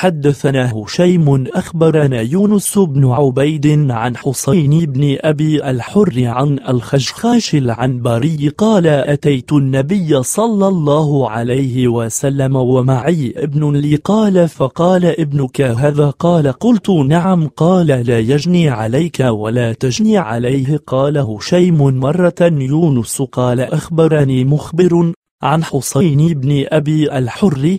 حدثنا هشيم أخبرنا يونس بن عبيد عن حسين بن أبي الحر عن الخشخاش العنبري قال أتيت النبي صلى الله عليه وسلم ومعي ابن لي قال فقال ابنك هذا؟ قال قلت نعم. قال لا يجني عليك ولا تجني عليه. قال هشيم مرة يونس قال أخبرني مخبر عن حسين بن أبي الحر